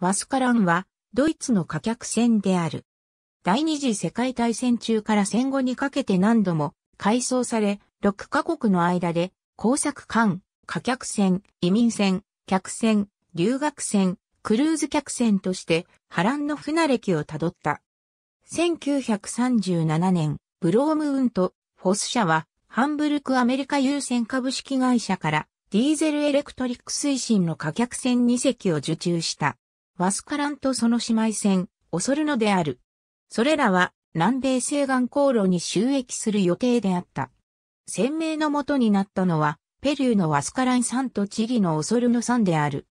ワスカランはドイツの貨客船である。第二次世界大戦中から戦後にかけて何度も改装され、6カ国の間で工作艦、貨客船、移民船、客船、留学船、クルーズ客船として波乱の船歴をたどった。1937年、ブロームウント、フォス社はハンブルクアメリカ優先株式会社からディーゼルエレクトリック推進の貨客船2隻を受注した。ワスカランとその姉妹船、オソルノである。それらは南米西岸航路に収益する予定であった。船名の元になったのは、ペルーのワスカラン山とチリのオソルノ山である。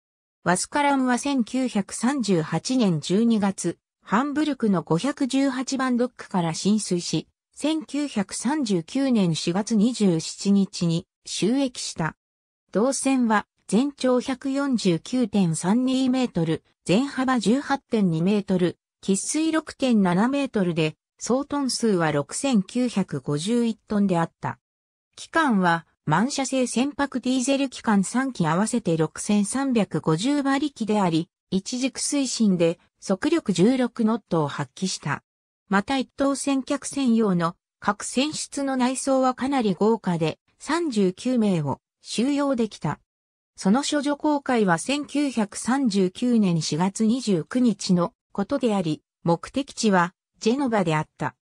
ワスカランは1938年12月、ハンブルクの518番ドックから浸水し、1939年4月27日に収益した。同船は全長149.32メートル、全幅18.2メートル、喫水6.7メートルで、総トン数は6951トンであった。機関は、満車製船舶ディーゼル機関3機合わせて6350馬力であり、一軸推進で速力16ノットを発揮した。また一等船客専用の各船室の内装はかなり豪華で39名を収容できた。その処女公開は1939年4月29日のことであり、目的地はジェノバであった。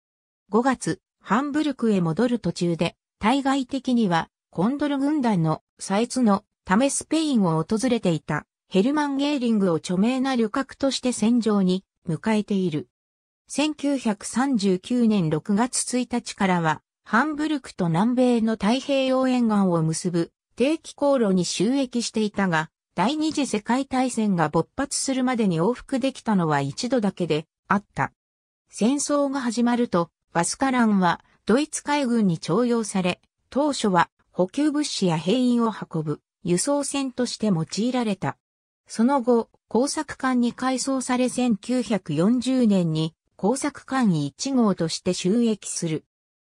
5月、ハンブルクへ戻る途中で、対外的にはコンドル軍団のイツのためスペインを訪れていたヘルマン・ゲーリングを著名な旅客として戦場に迎えている。1939年6月1日からは、ハンブルクと南米の太平洋沿岸を結ぶ定期航路に収益していたが、第二次世界大戦が勃発するまでに往復できたのは一度だけであった。戦争が始まると、バスカランはドイツ海軍に徴用され、当初は補給物資や兵員を運ぶ輸送船として用いられた。その後、工作艦に改装され1940年に工作艦1号として収益する。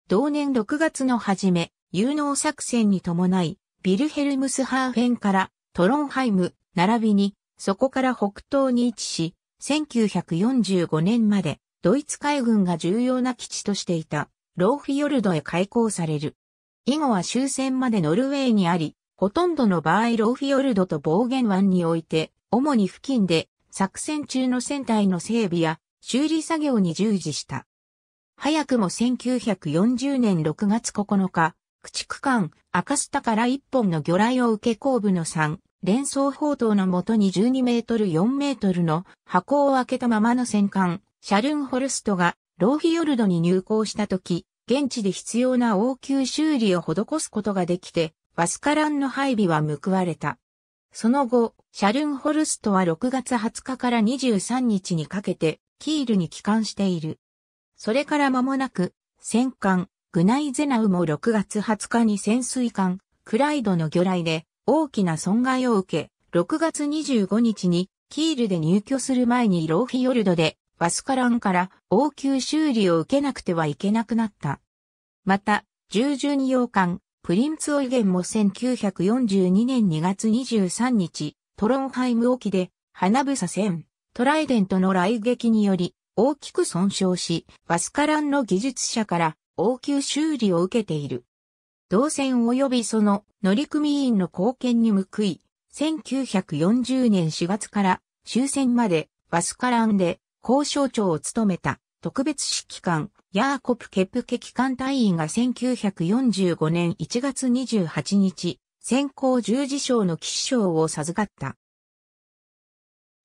同年6月の初め、ユノー作戦に伴い、ビルヘルムスハーフェンからトロンハイム、並びに、そこから北東に位置し、1945年までドイツ海軍が重要な基地としていたローフィヨルドへ回航される。以後は終戦までノルウェーにあり、ほとんどの場合ローフィヨルドとボーゲン湾において、主に付近で作戦中の船体の整備や修理作業に従事した。早くも1940年6月9日、駆逐艦赤スタから一本の魚雷を受け後部の3、連装砲塔のもとに12メートル4メートルの箱を開けたままの戦艦、シャルンホルストがローフィヨルドに入港した時、現地で必要な応急修理を施すことができて、バスカランの配備は報われた。その後、シャルンホルストは6月20日から23日にかけて、キールに帰還している。それから間もなく、戦艦、グナイゼナウも6月20日に潜水艦、クライドの魚雷で、大きな損害を受け、6月25日にキールで入居する前にローフィヨルドでバスカランから応急修理を受けなくてはいけなくなった。また、従順洋艦プリンツオイゲンも1942年2月23日、トロンハイム沖で花房船、トライデントの来撃により大きく損傷し、バスカランの技術者から応急修理を受けている。同船及びその乗組員の貢献に報い、1940年4月から終戦までバスカランで交渉長を務めた特別指揮官ヤーコプ・ケプケ機関隊員が1945年1月28日、先行十字章の騎士章を授かった。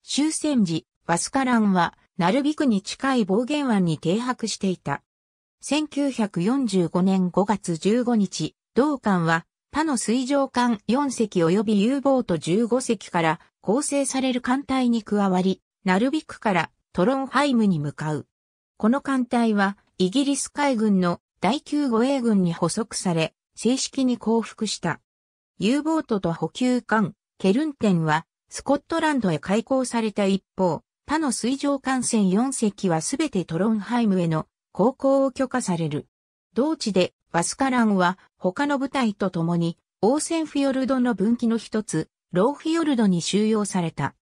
終戦時、バスカランは、ナルビクに近い暴言湾に停泊していた。1945年5月15日、同艦は他の水上艦4隻及び U ボート15隻から構成される艦隊に加わり、ナルビクからトロンハイムに向かう。この艦隊はイギリス海軍の第9護衛軍に補足され、正式に降伏した。U ボートと補給艦、ケルンテンはスコットランドへ回航された一方、他の水上艦船4隻はすべてトロンハイムへの航行を許可される。同地でバスカランは他の部隊と共にオーセンフィヨルドの分岐の一つ、ローフィヨルドに収容された。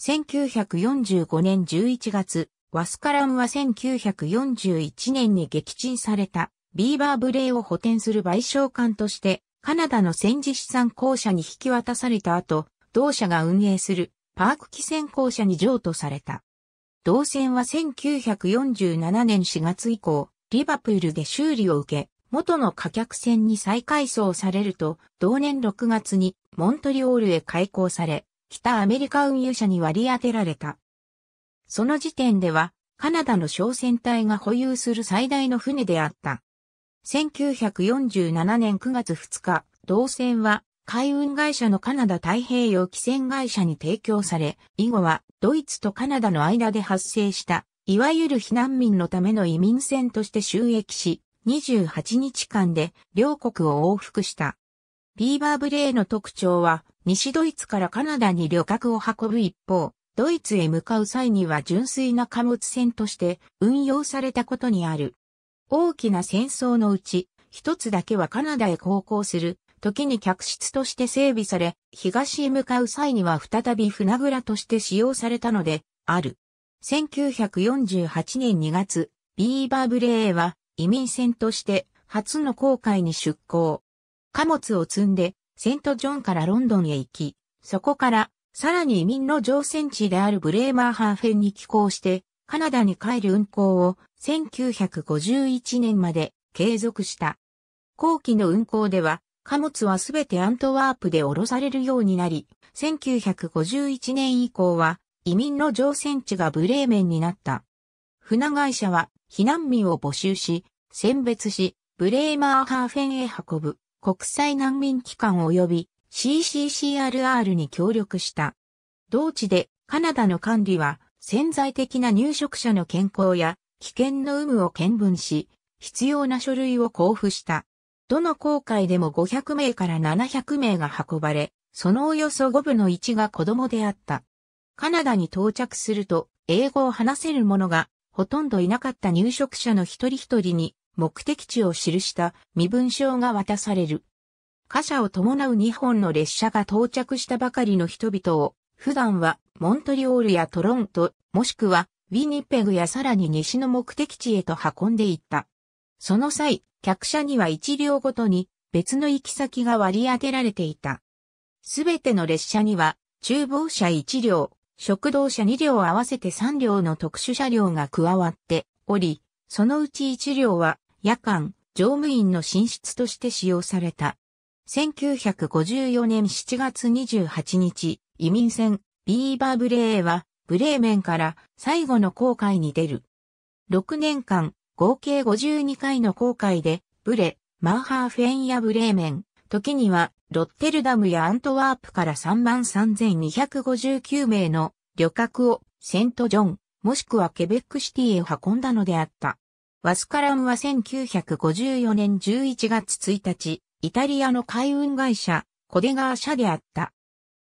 1945年11月、ワスカランは1941年に撃沈されたビーバーブレイを補填する賠償艦としてカナダの戦時資産公社に引き渡された後、同社が運営するパーク汽船公社に譲渡された。同船は1947年4月以降、リバプールで修理を受け、元の貨客船に再改装されると、同年6月にモントリオールへ開港され、北アメリカ運輸社に割り当てられた。その時点では、カナダの商船隊が保有する最大の船であった。1947年9月2日、同船は海運会社のカナダ太平洋汽船会社に提供され、以後はドイツとカナダの間で発生した、いわゆる避難民のための移民船として収益し、28日間で両国を往復した。ビーバーブレーの特徴は、西ドイツからカナダに旅客を運ぶ一方、ドイツへ向かう際には純粋な貨物船として運用されたことにある。大きな戦争のうち、一つだけはカナダへ航行する時に客室として整備され、東へ向かう際には再び船蔵として使用されたので、ある。1948年2月、ビーバーブレーは移民船として初の航海に出港。貨物を積んでセントジョンからロンドンへ行き、そこからさらに移民の乗船地であるブレーマーハーフェンに寄港してカナダに帰る運航を1951年まで継続した。後期の運航では貨物はすべてアントワープで降ろされるようになり、1951年以降は移民の乗船地がブレーメンになった。船会社は避難民を募集し、選別し、ブレーマーハーフェンへ運ぶ国際難民機関及び CCCRR に協力した。同地でカナダの管理は潜在的な入植者の健康や危険の有無を見分し、必要な書類を交付した。どの航海でも500名から700名が運ばれ、そのおよそ5分の1が子供であった。カナダに到着すると、英語を話せる者がほとんどいなかった入植者の一人一人に目的地を記した身分証が渡される。貨車を伴う2本の列車が到着したばかりの人々を、普段はモントリオールやトロント、もしくはウィニペグやさらに西の目的地へと運んでいった。その際、客車には一両ごとに別の行き先が割り当てられていた。すべての列車には、厨房車1両、食堂車2両合わせて3両の特殊車両が加わっており、そのうち1両は夜間、乗務員の寝室として使用された。1954年7月28日、移民船、ビーバーブレーは、ブレーメンから最後の航海に出る。6年間、合計52回の航海で、ブレーマーハーフェンやブレーメン、時にはロッテルダムやアントワープから33,259名の旅客をセントジョン、もしくはケベックシティへ運んだのであった。ワスカラムは1954年11月1日、イタリアの海運会社、コデガー社であった。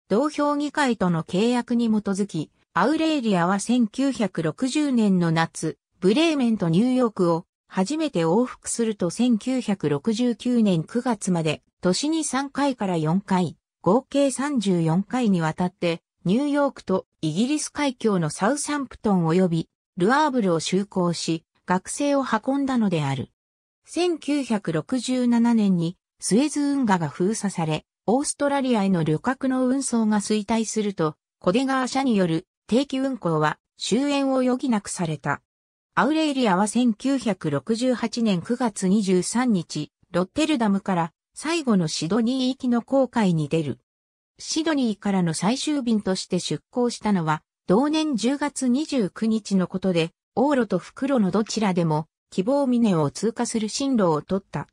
同評議会との契約に基づき、アウレーリアは1960年の夏、ブレーメンとニューヨークを初めて往復すると1969年9月まで年に3回から4回、合計34回にわたってニューヨークとイギリス海峡のサウサンプトン及びルアーブルを就航し、学生を運んだのである。1967年にスエズ運河が封鎖され、オーストラリアへの旅客の運送が衰退すると、コデガー社による定期運行は終焉を余儀なくされた。アウレイリアは1968年9月23日、ロッテルダムから最後のシドニー行きの航海に出る。シドニーからの最終便として出港したのは、同年10月29日のことで、往路と袋のどちらでも、希望峰を通過する進路を取った。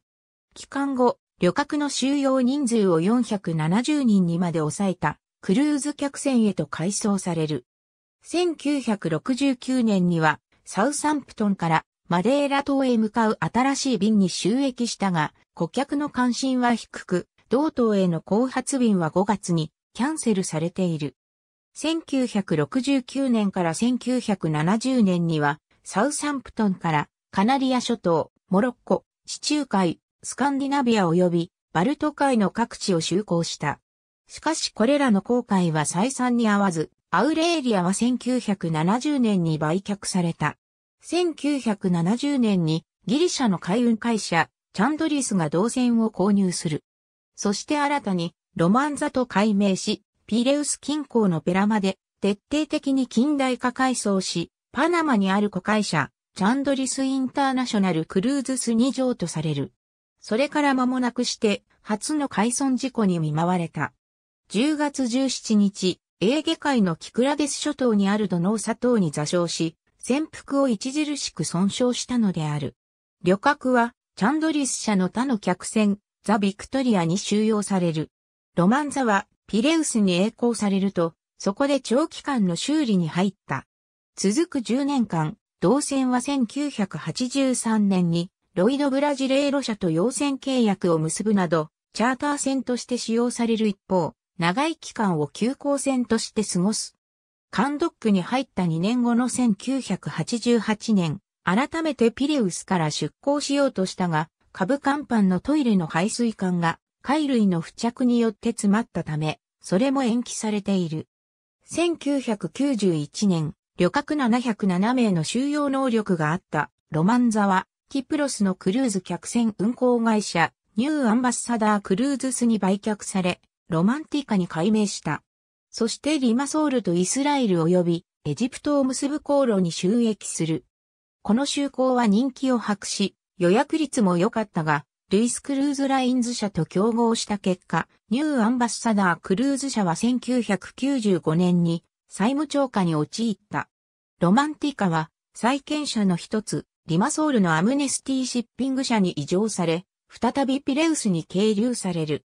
帰還後、旅客の収容人数を470人にまで抑えた、クルーズ客船へと改装される。1969年には、サウサンプトンからマデーラ島へ向かう新しい便に収益したが、顧客の関心は低く、同島への後発便は5月にキャンセルされている。1969年から1970年には、サウサンプトンからカナリア諸島、モロッコ、地中海、スカンディナビア及びバルト海の各地を就航した。しかしこれらの航海は採算に合わず、アウレーリアは1970年に売却された。1970年にギリシャの海運会社、チャンドリスが銅線を購入する。そして新たにロマンザと改名し、ピレウス近郊のペラマで徹底的に近代化改装し、パナマにある子会社、チャンドリスインターナショナルクルーズスに譲渡される。それから間もなくして、初の海損事故に見舞われた。10月17日、エーゲ海のキクラデス諸島にある土の砂糖に座礁し、潜伏を著しく損傷したのである。旅客は、チャンドリス社の他の客船、ザ・ビクトリアに収容される。ロマンザは、ピレウスに栄光されると、そこで長期間の修理に入った。続く10年間、同船は1983年に、ロイド・ブラジレーロ社と要船契約を結ぶなど、チャーター船として使用される一方、長い期間を急行船として過ごす。カンドックに入った2年後の1988年、改めてピレウスから出港しようとしたが、株甲板のトイレの排水管が貝類の付着によって詰まったため、それも延期されている。1991年、旅客707名の収容能力があったロマンザは、キプロスのクルーズ客船運航会社、ニューアンバッサダークルーズスに売却され、ロマンティカに改名した。そしてリマソールとイスラエル及びエジプトを結ぶ航路に就役する。この就航は人気を博し、予約率も良かったが、ルイスクルーズラインズ社と競合した結果、ニューアンバッサダークルーズ社は1995年に債務超過に陥った。ロマンティカは債権者の一つ、リマソールのアムネスティーシッピング社に移譲され、再びピレウスに係留される。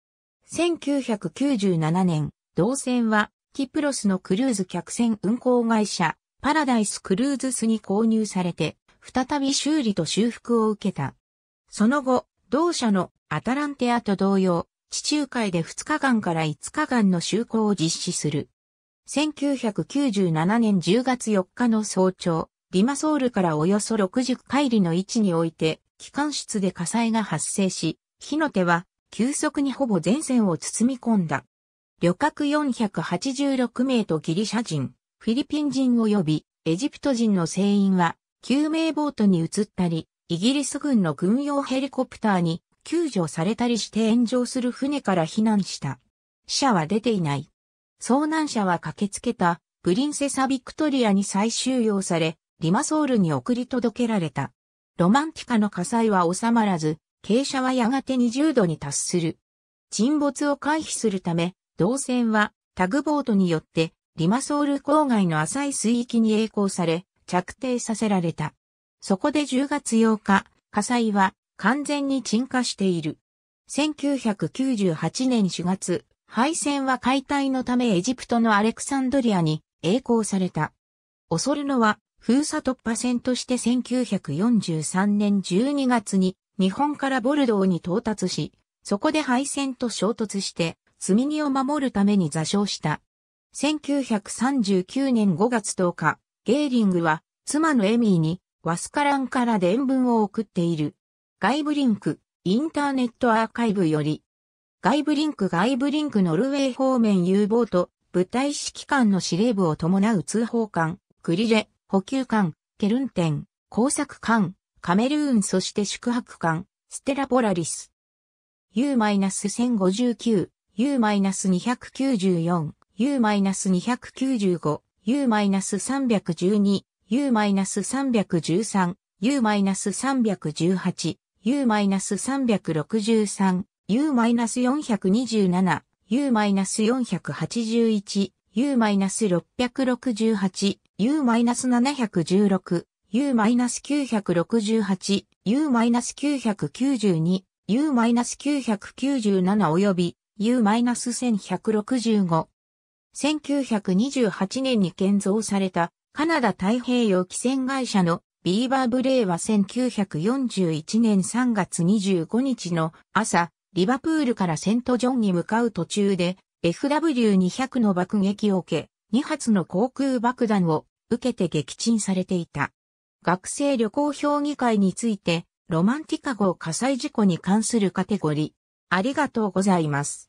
1997年、同船は、キプロスのクルーズ客船運航会社、パラダイスクルーズスに購入されて、再び修理と修復を受けた。その後、同社のアタランテアと同様、地中海で2日間から5日間の就航を実施する。1997年10月4日の早朝、リマソールからおよそ60海里の位置において、機関室で火災が発生し、火の手は急速にほぼ全線を包み込んだ。旅客486名とギリシャ人、フィリピン人及びエジプト人の船員は救命ボートに移ったり、イギリス軍の軍用ヘリコプターに救助されたりして炎上する船から避難した。死者は出ていない。遭難者は駆けつけたプリンセサ・ビクトリアに再収容され、リマソールに送り届けられた。ロマンティカの火災は収まらず、傾斜はやがて20度に達する。沈没を回避するため、同船はタグボートによってリマソール郊外の浅い水域に栄光され、着底させられた。そこで10月8日、火災は完全に鎮火している。1998年4月、配線は解体のためエジプトのアレクサンドリアに栄光された。恐るのは封鎖突破線として1943年12月に日本からボルドーに到達し、そこで敗戦と衝突して、積み荷を守るために座礁した。1939年5月10日、ゲーリングは妻のエミーにワスカランから伝聞を送っている。外部リンク、インターネットアーカイブより、外部リンク外部リンクノルウェー方面 U ボート、部隊指揮官の司令部を伴う通報艦、クリレ、補給艦、ケルンテン、工作艦、カメルーンそして宿泊艦、ステラポラリス。U-1059、U-294、U-295、U-312、U-313、U-318、U-363、U-427、U-481、U-668、U-716、U-968、U-992、U-997 及び U-1165。1928年に建造されたカナダ太平洋汽船会社のビーバーブレーは1941年3月25日の朝、リバプールからセントジョンに向かう途中で FW200 の爆撃を受け、2発の航空爆弾を受けて撃沈されていた。学生旅行評議会について、ロマンティカ号火災事故に関するカテゴリー。ありがとうございます。